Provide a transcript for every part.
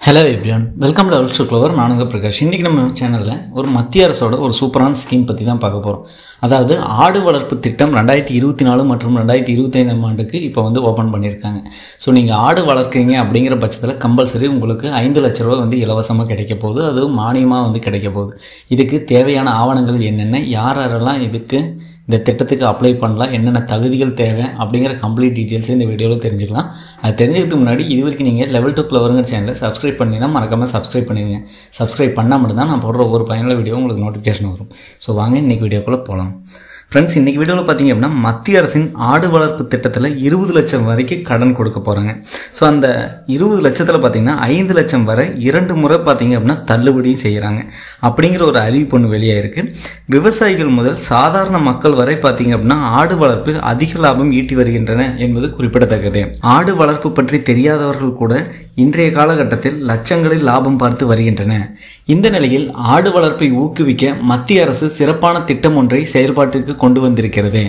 Hello everyone welcome to Ultra Clover நானுங்க பிரகாஷ். இன்றைக்கி நம்ம சேனலில் ஒரு மத்திய அரசோட ஒரு சூப்பரான ஸ்கீம் பற்றி தான் பார்க்க போகிறோம் அதாவது ஆடு வளர்ப்பு திட்டம் ரெண்டாயிரத்தி இருபத்தி நாலு மற்றும் ரெண்டாயிரத்தி இருபத்தைந்தாம் ஆண்டுக்கு இப்போ வந்து ஓப்பன் பண்ணியிருக்காங்க. ஸோ நீங்கள் ஆடு வளர்க்குறீங்க அப்படிங்கிற பட்சத்தில் கம்பல்சரி உங்களுக்கு ஐந்து லட்ச ரூபா வந்து இலவசமாக கிடைக்க போகுது. அதுவும் மானியமாக வந்து கிடைக்க போகுது. இதுக்கு தேவையான ஆவணங்கள் என்னென்ன? யார் யாரெல்லாம் இதுக்கு இந்த திட்டத்துக்கு அப்ளை பண்ணலாம். என்னென்ன தகுதிகள் தேவை அப்படிங்கிற கம்ப்ளீட் டீட்டெயில்ஸ் இந்த வீடியோவில் தெரிஞ்சுக்கலாம். அது தெரிஞ்சதுக்கு முன்னாடி இது வரைக்கும் நீங்கள் லெவல் டூ க்ளவருங்கிற சேனலை சப்ஸ்கிரைப் பண்ணினா மறக்காமல் சப்ஸ்கிரைப் பண்ணிடுங்க சப்ஸ்கிரைப் பண்ணால் மட்டும்தான் நான் போடுற ஒவ்வொரு பயனுள்ள வீடியோ உங்களுக்கு நோட்டிஃபிகேஷன் வரும். ஸோ வாங்க இன்றைக்கி வீடியோக்குள்ளே போகலாம் ஃப்ரெண்ட்ஸ் இன்றைக்கி வீடியோவில் பார்த்தீங்க அப்படின்னா மத்திய அரசின் ஆடு வளர்ப்பு திட்டத்தில் இருபது லட்சம் வரைக்கும் கடன் கொடுக்க போகிறாங்க ஸோ அந்த இருபது லட்சத்தில் பார்த்தீங்கன்னா ஐந்து லட்சம் வரை இரண்டு முறை பார்த்தீங்க அப்படின்னா தள்ளுபடியும் செய்கிறாங்க அப்படிங்கிற ஒரு அறிவிப்பு ஒன்று வெளியாயிருக்கு. விவசாயிகள் முதல் சாதாரண மக்கள் வரை பார்த்தீங்க அப்படின்னா ஆடு வளர்ப்பில் அதிக லாபம் ஈட்டி வருகின்றன என்பது குறிப்பிடத்தக்கது. ஆடு வளர்ப்பு பற்றி தெரியாதவர்கள் கூட இன்றைய காலகட்டத்தில் லட்சங்களில் லாபம் பார்த்து வருகின்றன. இந்த நிலையில் ஆடு வளர்ப்பை ஊக்குவிக்க மத்திய அரசு சிறப்பான திட்டம் ஒன்றை செயல்பாட்டுக்கு கொண்டு வந்திருக்கிறது.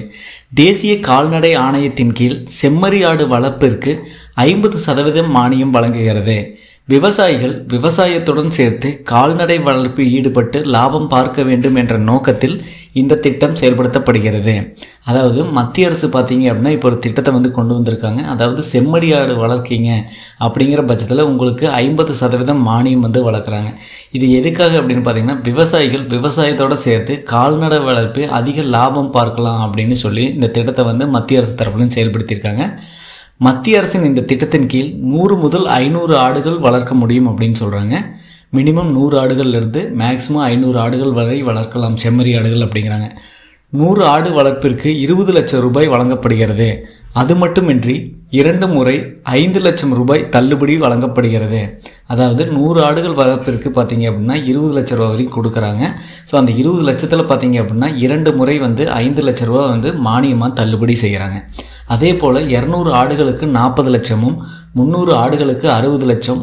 தேசிய கால்நடை ஆணையத்தின் கீழ் செம்மறி ஆடு வளர்ப்பிற்கு ஐம்பது சதவீதம் மானியம் வழங்குகிறது. விவசாயிகள் விவசாயத்துடன் சேர்த்து கால்நடை வளர்ப்பில் ஈடுபட்டு லாபம் பார்க்க வேண்டும் என்ற நோக்கத்தில் இந்த திட்டம் செயல்படுத்தப்படுகிறது. அதாவது மத்திய அரசு பார்த்தீங்க அப்படின்னா இப்போ ஒரு திட்டத்தை வந்து கொண்டு வந்திருக்காங்க. அதாவது செம்மறி ஆடு வளர்க்கீங்க அப்படிங்கிற பட்சத்தில் உங்களுக்கு ஐம்பது சதவீதம் மானியம் வந்து வளர்க்குறாங்க. இது எதுக்காக அப்படின்னு பார்த்தீங்கன்னா விவசாயிகள் விவசாயத்தோடு சேர்த்து கால்நடை வளர்ப்பு அதிக லாபம் பார்க்கலாம் அப்படின்னு சொல்லி இந்த திட்டத்தை வந்து மத்திய அரசு தரப்புலையும் செயல்படுத்தியிருக்காங்க. மத்திய அரசின் இந்த திட்டத்தின் கீழ் நூறு முதல் ஐநூறு ஆடுகள் வளர்க்க முடியும் அப்படின்னு சொல்கிறாங்க மினிமம் நூறு ஆடுகள்லேருந்து மேக்ஸிமம் ஐநூறு ஆடுகள் வரை வளர்க்கலாம் செம்மறி ஆடுகள் அப்படிங்கிறாங்க. நூறு ஆடு வளர்ப்பிற்கு இருபது லட்சம் ரூபாய் வழங்கப்படுகிறது. அது மட்டுமின்றி இரண்டு முறை ஐந்து லட்சம் ரூபாய் தள்ளுபடி வழங்கப்படுகிறது. அதாவது நூறு ஆடுகள் வளர்ப்பிற்கு பார்த்தீங்க அப்படின்னா இருபது லட்ச ரூபா வரைக்கும் கொடுக்குறாங்க. ஸோ அந்த இருபது லட்சத்தில் பார்த்தீங்க அப்படின்னா இரண்டு முறை வந்து ஐந்து லட்ச ரூபா வந்து மானியமாக தள்ளுபடி செய்கிறாங்க அதே போல் இரநூறு ஆடுகளுக்கு நாற்பது லட்சமும் முந்நூறு ஆடுகளுக்கு அறுபது லட்சம்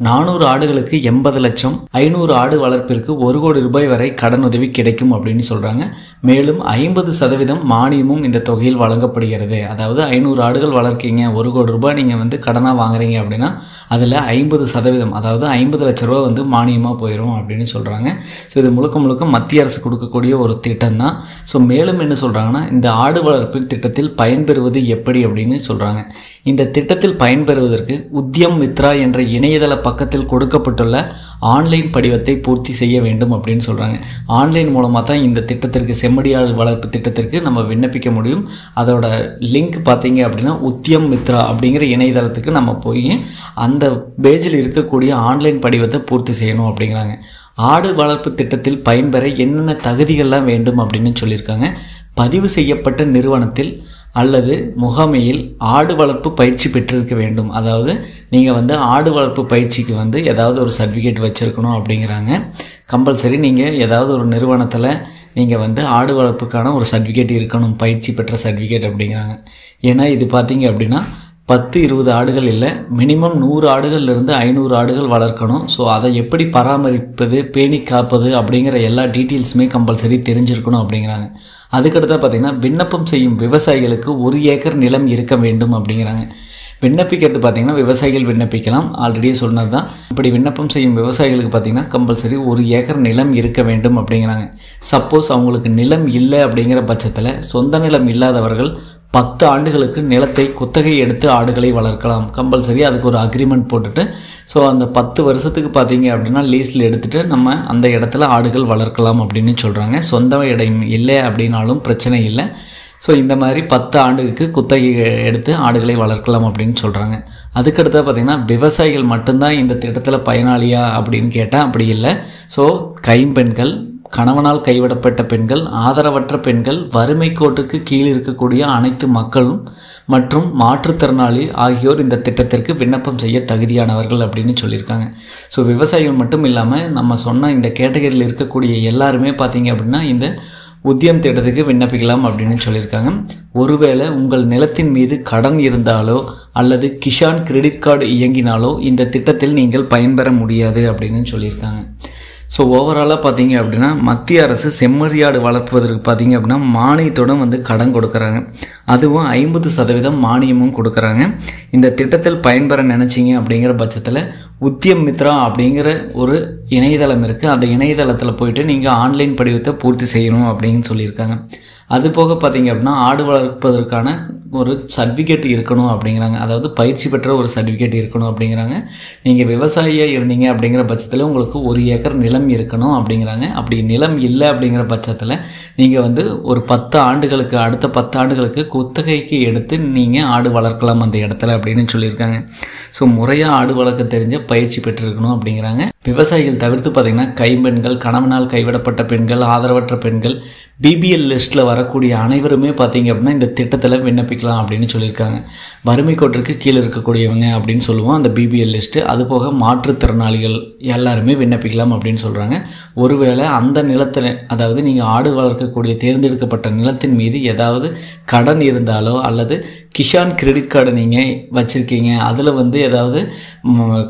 நானூறு ஆடுகளுக்கு எண்பது லட்சம் ஐநூறு ஆடு வளர்ப்பிற்கு ஒரு கோடி ரூபாய் வரை கடன் உதவி கிடைக்கும் அப்படின்னு சொல்கிறாங்க மேலும் ஐம்பது சதவீதம் மானியமும் இந்த தொகையில் வழங்கப்படுகிறது. அதாவது ஐநூறு ஆடுகள் வளர்க்கீங்க ஒரு கோடி ரூபாய் நீங்கள் வந்து கடனாக வாங்குறீங்க அப்படின்னா அதில் ஐம்பது சதவீதம் அதாவது ஐம்பது லட்ச ரூபா வந்து மானியமாக போயிடும் அப்படின்னு சொல்கிறாங்க ஸோ இது முழுக்க முழுக்க மத்திய அரசு கொடுக்கக்கூடிய ஒரு திட்டம் தான் ஸோ மேலும் என்ன சொல்கிறாங்கன்னா இந்த ஆடு வளர்ப்பு திட்டத்தில் பயன்பெறுவது எப்படி அப்படின்னு சொல்கிறாங்க இந்த திட்டத்தில் பயன்பெறுவதற்கு உத்யம் மித்ரா என்ற இணையதள பக்கத்தில் கொடுக்கப்பட்டுள்ள ஆன்லைன் படிவத்தை பூர்த்தி செய்ய வேண்டும் அப்படின்னு சொல்கிறாங்க ஆன்லைன் மூலமாக தான் இந்த திட்டத்திற்கு செம்மடியாடு வளர்ப்பு திட்டத்திற்கு நம்ம விண்ணப்பிக்க முடியும். அதோட லிங்க் பார்த்தீங்க அப்படின்னா உத்தியம் மித்ரா அப்படிங்கிற இணையதளத்துக்கு நம்ம போய் அந்த பேஜில் இருக்கக்கூடிய ஆன்லைன் படிவத்தை பூர்த்தி செய்யணும் அப்படிங்கிறாங்க. ஆடு வளர்ப்பு திட்டத்தில் பயன்பெற என்னென்ன தகுதிகள்லாம் வேண்டும் அப்படின்னு சொல்லியிருக்காங்க. பதிவு செய்யப்பட்ட நிறுவனத்தில் அல்லது முகாமையில் ஆடு வளர்ப்பு பயிற்சி பெற்றிருக்க வேண்டும். அதாவது நீங்கள் வந்து ஆடு வளர்ப்பு பயிற்சிக்கு வந்து ஏதாவது ஒரு சர்டிஃபிகேட் வச்சுருக்கணும் அப்படிங்கிறாங்க. கம்பல்சரி நீங்கள் ஏதாவது ஒரு நிறுவனத்தில் நீங்கள் வந்து ஆடு வளர்ப்புக்கான ஒரு சர்டிஃபிகேட் இருக்கணும் பயிற்சி பெற்ற சர்டிஃபிகேட் அப்படிங்கிறாங்க. ஏன்னா இது பார்த்தீங்க அப்படின்னா பத்து இருபது ஆடுகள் இல்லை மினிமம் நூறு ஆடுகள்லேருந்து ஐநூறு ஆடுகள் வளர்க்கணும். ஸோ அதை எப்படி பராமரிப்பது பேணி காப்பது அப்படிங்கிற எல்லா டீட்டெயில்ஸுமே கம்பல்சரி தெரிஞ்சிருக்கணும் அப்படிங்கிறாங்க. அதுக்கடுத்தா பார்த்தீங்கன்னா விண்ணப்பம் செய்யும் விவசாயிகளுக்கு ஒரு ஏக்கர் நிலம் இருக்க வேண்டும் அப்படிங்கிறாங்க. விண்ணப்பிக்கிறது பார்த்தீங்கன்னா விவசாயிகள் விண்ணப்பிக்கலாம். ஆல்ரெடியே சொன்னது தான் இப்படி விண்ணப்பம் செய்யும் விவசாயிகளுக்கு பார்த்தீங்கன்னா கம்பல்சரி ஒரு ஏக்கர் நிலம் இருக்க வேண்டும் அப்படிங்கிறாங்க. சப்போஸ் அவங்களுக்கு நிலம் இல்லை அப்படிங்கிற பட்சத்தில் சொந்த நிலம் இல்லாதவர்கள் பத்து ஆண்டுகளுக்கு நிலத்தை குத்தகை எடுத்து ஆடுகளை வளர்க்கலாம். கம்பல்சரி அதுக்கு ஒரு அக்ரிமெண்ட் போட்டுட்டு ஸோ அந்த பத்து வருஷத்துக்கு பார்த்தீங்க அப்படின்னா லீஸில் எடுத்துகிட்டு நம்ம அந்த இடத்துல ஆடுகள் வளர்க்கலாம் அப்படின்னு சொல்கிறாங்க சொந்த இடம் இல்லை அப்படின்னாலும் பிரச்சனை இல்லை. ஸோ இந்த மாதிரி பத்து ஆண்டுக்கு குத்தகை எடுத்து ஆடுகளை வளர்க்கலாம் அப்படின்னு சொல்கிறாங்க அதுக்கடுத்தா பார்த்திங்கன்னா விவசாயிகள் மட்டும்தான் இந்த திட்டத்தில் பயனாளியா அப்படின்னு கேட்டால் அப்படி இல்லை. ஸோ கைம்பெண்கள் கணவனால் கைவிடப்பட்ட பெண்கள் ஆதரவற்ற பெண்கள் வறுமை கோட்டுக்கு கீழ் இருக்கக்கூடிய அனைத்து மக்களும் மற்றும் மாற்றுத்திறனாளி ஆகியோர் இந்த திட்டத்திற்கு விண்ணப்பம் செய்ய தகுதியானவர்கள் அப்படின்னு சொல்லியிருக்காங்க. ஸோ விவசாயிகள் மட்டும் இல்லாமல் நம்ம சொன்ன இந்த கேட்டகரியில் இருக்கக்கூடிய எல்லாருமே பார்த்தீங்க அப்படின்னா இந்த உத்தியம் திட்டத்துக்கு விண்ணப்பிக்கலாம் அப்படின்னு சொல்லியிருக்காங்க. ஒருவேளை உங்கள் நிலத்தின் மீது கடன் இருந்தாலோ அல்லது கிஷான் கிரெடிட் கார்டு இயங்கினாலோ இந்த திட்டத்தில் நீங்கள் பயன்பெற முடியாது அப்படின்னு சொல்லியிருக்காங்க. ஸோ ஓவராலாக பார்த்தீங்க அப்படின்னா மத்திய அரசு செம்மறியாடு வளர்ப்பதற்கு பார்த்தீங்க அப்படின்னா மானியத்துடன் வந்து கடன் கொடுக்குறாங்க. அதுவும் ஐம்பது சதவீதம் மானியமும் கொடுக்குறாங்க. இந்த திட்டத்தில் பயன்பெற நினச்சிங்க அப்படிங்கிற பட்சத்தில் உத்தியம் மித்ரா அப்படிங்கிற ஒரு இணையதளம் இருக்குது அந்த இணையதளத்தில் போயிட்டு நீங்கள் ஆன்லைன் படிவத்தை பூர்த்தி செய்யணும் அப்படின்னு சொல்லியிருக்காங்க. அது போக பார்த்தீங்க அப்படின்னா ஆடு வளர்ப்பதற்கான ஒரு சர்டிஃபிகேட் இருக்கணும் அப்படிங்கிறாங்க. அதாவது பயிற்சி பெற்ற ஒரு சர்டிஃபிகேட் இருக்கணும் அப்படிங்கிறாங்க. நீங்கள் விவசாயியாக இருந்தீங்க அப்படிங்கிற பட்சத்தில் உங்களுக்கு ஒரு ஏக்கர் நிலம் இருக்கணும் அப்படிங்கிறாங்க. அப்படி நிலம் இல்லை அப்படிங்கிற பட்சத்தில் நீங்கள் வந்து ஒரு பத்து ஆண்டுகளுக்கு அடுத்த பத்து ஆண்டுகளுக்கு குத்தகைக்கு எடுத்து நீங்கள் ஆடு வளர்க்கலாம் அந்த இடத்துல அப்படின்னு சொல்லியிருக்காங்க. ஸோ முறையாக ஆடு வளர்க்க தெரிஞ்ச பயிற்சி பெற்றிருக்கணும் அப்படிங்கிறாங்க. விவசாயிகள் தவிர்த்து பார்த்திங்கன்னா கைம்பெண்கள் கணவனால் கைவிடப்பட்ட பெண்கள் ஆதரவற்ற பெண்கள் பிபிஎல் லிஸ்ட்டில் வரக்கூடிய அனைவருமே பார்த்தீங்க அப்படின்னா இந்த திட்டத்தில் விண்ணப்பிக்கலாம் அப்படின்னு சொல்லியிருக்காங்க. வறுமை கோட்டிற்கு கீழே இருக்கக்கூடியவங்க அப்படின்னு சொல்லுவோம். அந்த பிபிஎல் லிஸ்ட்டு அது போக மாற்றுத்திறனாளிகள் எல்லாருமே விண்ணப்பிக்கலாம் அப்படின்னு சொல்கிறாங்க ஒருவேளை அந்த நிலத்தில் அதாவது நீங்கள் ஆடு வளர்க்கக்கூடிய தேர்ந்தெடுக்கப்பட்ட நிலத்தின் மீது ஏதாவது கடன் இருந்தாலோ அல்லது கிஷான் கிரெடிட் கார்டை நீங்கள் வச்சுருக்கீங்க. அதில் வந்து ஏதாவது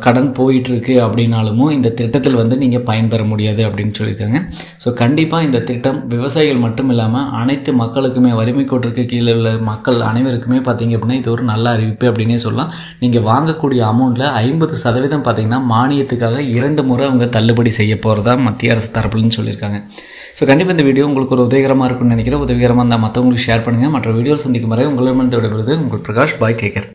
கடன் போயிட்டுருக்கு அப்படின்னாலுமோ இந்த திட்டத்தில் வந்து நீங்கள் பயன்பெற முடியாது அப்படின்னு சொல்லியிருக்காங்க. ஸோ கண்டிப்பாக இந்த திட்டம் விவசாயிகள் மட்டும் இல்லாமல் அனைத்து மக்களுக்குமே வறுமை கோட்டிற்கு கீழே உள்ள மக்கள் அனைவருக்குமே பார்த்தீங்க அப்படின்னா இது ஒரு நல்ல அறிவிப்பு அப்படின்னே சொல்லலாம். நீங்கள் வாங்கக்கூடிய அமௌண்ட்டில் ஐம்பது சதவீதம் பார்த்தீங்கன்னா மானியத்துக்காக இரண்டு முறை அவங்க தள்ளுபடி செய்ய போகிறதா மத்திய அரசு தரப்புலன்னு சொல்லியிருக்காங்க. ஸோ கண்டிப்பாக இந்த வீடியோ உங்களுக்கு ஒரு உதவிகரமாக இருக்கும்னு நினைக்கிறேன். உதவிகரமாக இருந்தால் மற்றவங்களுக்கு ஷேர் பண்ணுங்கள் மற்ற வீடியோ சந்திக்கும் வரை உங்களிடமிருந்து விடைபெறுவது உங்கள் பிரகாஷ் பாய் டேக்கர்